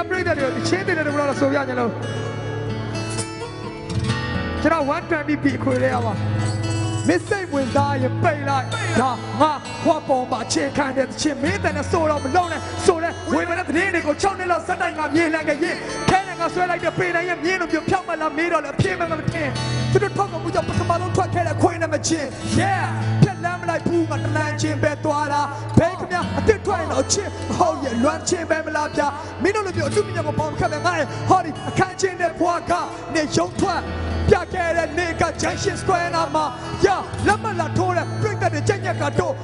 ကပြိတ္တတွေကိုချင်းတဲ့တွေကတော့ဆိုပြကြလို့ကျွန်တော်120 p ခွေရရပါမစ်စိတ်ဝင်သားရင်ပိတ်လိုက်ဒါငါခွာပေါ်မှာခြေခံတဲ့ချင်းမင်းတန်နဲ့ဆိုတော့မလုံးနဲ့ဆိုလဲဝေမတဲ့သတင်းတွေကို6နှစ်လောက်စက်တိုင်ကမြေလှန်ခဲ့ရင်ခဲနဲ့ငါဆွဲလိုက်တဲ့ပေတိုင်းရဲ့မြင်းတို့မျိုးဖြောက်မလာမေးတော့လဲအပြင်းမမထင်သူတို့ထောက်ကမှုကြောင့်ပထမဆုံးထွက်ခဲ့တဲ့ခွေနဲ့မချင်း yeah ဖြက် လမ်းမလိုက်ဘူးငါတလန်းချင်းပဲသွားတာဘဲခမအစ်စ်ထွက်ရင်တော့ချစ်မဟုတ်ရဲ့လွမ်းချင်းပဲမလားဗျာမင်းတို့လိုမျိုးအတုပညာကိုပေါင်းခတ်တဲ့ငါရဲ့ဟောဒီအခန်းချင်းတဲ့ဘွားကနေရုံထွက်ပြခဲ့တဲ့နေက Junction Square နာမှာရလက်မလာထိုးတဲ့ပြိတ္တတွေကြက်ညက်ကတော့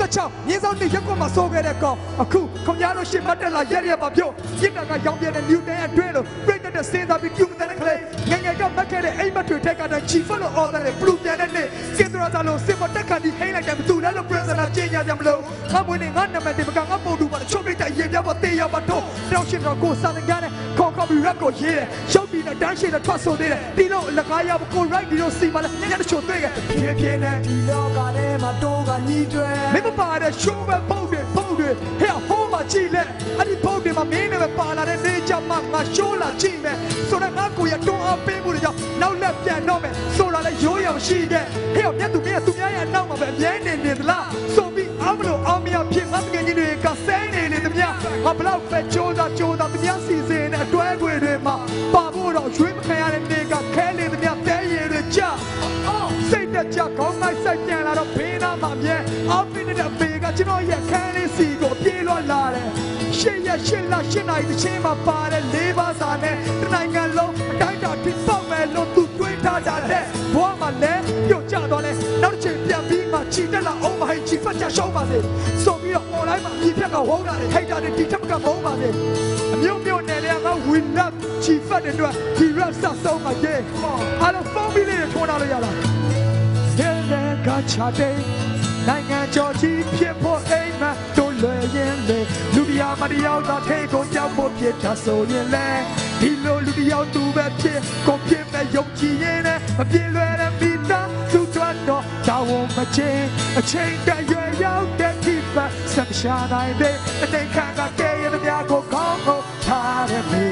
တင်ငန်းညိုဆက်ချောင်းမြင်းဆောင်နေရက်ကွက်မှာစိုးခဲ့တဲ့ကောင်အခုခင်ဗျားတို့ရှင်းမတက်လာရက်ရက်ပါပြုတ်ပြစ်တာကရောင်ပြတဲ့ Newton ရဲ့အတွင်းလို့ပြိတ္တတဲ့စဉ်းစားပြီးပြုတ်တဲ့ကလေးငငယ်ကမက်ခဲ့တဲ့အိမ်မက်တွေထက်ကတဲ့ Chief လို့ order နဲ့ပလူပြန်တဲ့နေ့စင်ဒရာသာလို့စင်မတက်ခါဒီဟိမ့်လိုက်တယ်ဘသူလဲလို့ prisoner ကျင်းကြကြမလို့ငါမွေးနေငါနာမည်ဒီမကငါပုံတူပါချုပ်ပြတဲ့ရေပြပါတေးရပါတော့တောက်ရှင်တော့ကိုစာငန်းနဲ့ခေါ်ခေါ်ပြီးရက်ကိုရေးတယ်ရှုပ်ပြီးတဲ့တန်းရှိတဲ့ထွက်ဆိုသေးတယ်ဒီလိုအလကားရပါကို right ဒီလိုစီမလဲညနေချိုတွေ့ခဲ့ဖြည်းဖြည်းနဲ့ဒီလောကထဲမှာတိုးကညီးတွဲမင်းမပါ တဲ့ show ပဲပုံတွေပုံတွေဟဲ့ဟိုးမှာကြည့်လက်အဲ့ဒီပုံတွေမှာမင်းနဲ့ပဲပါလာတဲ့နေကြမှာငါ show လာကြည့်မယ်ဆိုတော့ငါကိုရတွန်းအားပေးမှုတွေကြောင့်နောက်လက်ပြန်တော့မယ်ဆိုလာလဲရိုးရောင်ရှိတဲ့ဟဲ့မြတ်သူမြတ်သူများရဲ့နောက်မှာပဲအမြဲနေနေသလားဆိုပြီးအားမလို့အောင်မရဖြစ်ငါတကယ်ကြီးတွေကဆဲနေနေသမျှငါဘလောက်ပဲကြိုးစားကြိုးစားသမျှစီစဉ်တဲ့အတွဲခွေတွေမှာပါဖို့တော့ရွေးမခံရတဲ့နေကခဲနေသမျှတဲရည်တွေကြအော်စိတ်တက်ကြခေါ ကကျွန်တော်ရဲ့ခန်းလေးစီကိုပြေးလွှတ်လာတယ်ရှစ်ရက်ရှစ်လရှစ်နိုင်တစ်ချင်းမှာပါတဲ့လေးပါးစာနဲ့တနိုင်ငံလုံးအတိုင်းတာထိပေါက်မယ်လို့သူတွေးထားကြတဲ့ဘဝမှာလည်းပြုတ်ကျသွားလဲနောက်တစ်ချိန်ပြန်ပြီးမှချီတက်လာအောင်မဟိတ်ချီဖတ်ချရှောင်းပါစေဆိုပြီးတော့ online မှာအပြည့်ကဝုန်းတာတွေဟိတ်တာတွေဒီထက်ကမုန်းပါစေအမျိုးမျိုးနယ်တွေကငါ win love ချီဖတ်တဲ့အတွက်ဒီ rap စဆုံးမှာရေးအားလုံးဖုန်းပြီးလေးတွေထွန်းလာလို့ရလားတဲ့ကချတဲ့ နိုင်ငံကျော်ကြီးဖြစ်ဖို့အိမ်မတို့လွယ်ရင်လေလူတရားမတရားသာထဲကိုကြောက်ဖို့ဖြစ်တာဆိုရင်လေဒီလိုလူတရားသူပဲဖြစ်ကိုဖြစ်မဲ့ယုံကြည်ရင်လည်းမပြေလွယ်တဲ့မိသားစုတို့တော့တောင်းမချင်းအချိန်တရွယ်ရောက်တဲ့ဒီပတ်ဆက်ရှာနိုင်တဲ့အတိတ်ခါကကဲရတဲ့များကိုကောင်းကိုထားတဲ့မိ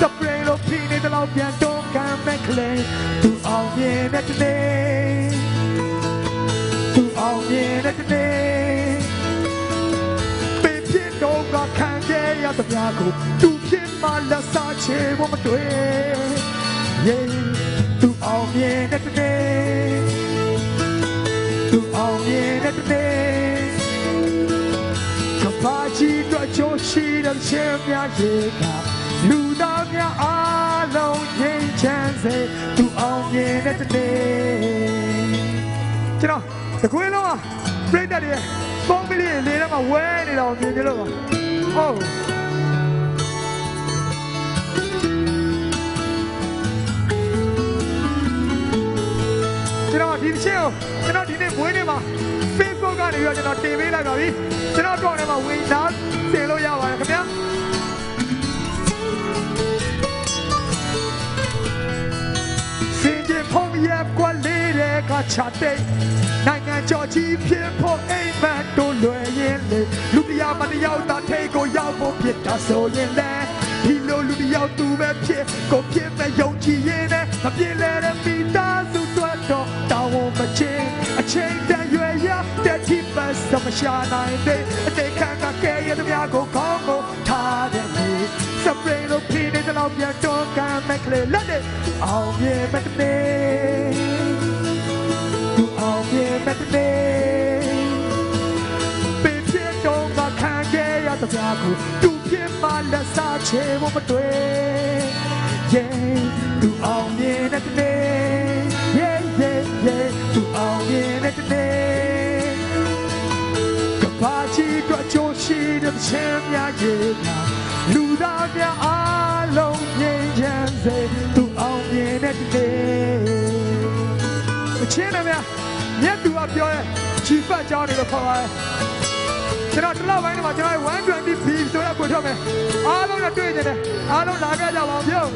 စပရိလိုဖိနေတဲ့လောက်ပြန်တော့ကမ်းမဲ့ကလေးသူအောင်မြင်တဲ့ ခဲ့ရတဲ့များကိုသူဖြစ်မှလက်စားချေဖို့မတွေ့ယေသူအောင်မြင်တဲ့နေ့သူအောင်မြင်တဲ့နေ့ကပါချီတော့ချိုးရှိတဲ့ချင်းများရေကလူသားများအားလုံးငြိမ်းချမ်းစေသူအောင်မြင်တဲ့နေ့ကျွန်တော်တကွေးလုံးကပြိတ္တတွေပုံပလီလေးထဲမှာဝဲနေတာကိုမြင်ကြလို့ပါဟုတ် ဒီတစ်ချက်ကိုကျွန်တော်ဒီနေ့မွေးနေ့မှာ Facebook ကနေပြီးတော့ကျွန်တော်တင်ပေးလိုက်ပါပြီကျွန်တော်တော့ထဲမှာဝင်သားတင်လို့ရပါတယ်ခင်ဗျာစင်ကြဖုံးရက်ကွက်လေးတဲ့ကချတဲ့နိုင်ငံကျော်ကြီးဖြစ်ဖို့အိမ်မက်တို့လွယ်ရင်လေလူတရားမတရားတာထိတ်ကိုရောက်ဖို့ဖြစ်တာဆိုရင်လေဒီလိုလူတရားသူပဲဖြစ်ကိုဖြစ်မဲ့ယုံကြည်ရင်လည်းမပြေလဲတဲ့ ရှာနိုင်တဲ့အတိတ်ခါကကဲရတဲ့များကိုကောင်းကိုထားတဲ့မိစပရိလိုဖိနေတဲ့လောက်ပြန်တော့ကမ်းမဲ့ကလေးလက်တဲ့အောင်မြင်မဲ့တဲ့နေ့သူအောင်မြင်မဲ့တဲ့နေ့ပေဖြစ်တော့ကခံခဲ့ရတဲ့များကိုသူဖြစ်မှလက်စားချေဖို့မတွေ့ yeah သူအောင်မြင်တဲ့နေ့ yeah yeah yeah သူအောင်မြင်တဲ့နေ့က ဘာချီတော့ချိုးရှိတဲ့ချင်းများရဲ့လူသားများအားလုံးငြိမ်းချမ်းစေသူအောင်မြင်တဲ့နေ့အချင်းနဲ့များမြတ်သူကပြောရဲ့ချီပတ်ကြောင်းတွေလို့ခေါ်ပါတယ်ကျွန်တော်တစ်လောက်ပိုင်းမှာကျွန်တော်120 B ဆိုရကိုထုတ်မယ်အားလုံးနဲ့တွေ့နေတယ်အားလုံးလာကြကြပါအောင်ပြော